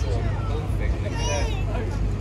Jerusalem. Perfect. Look at that.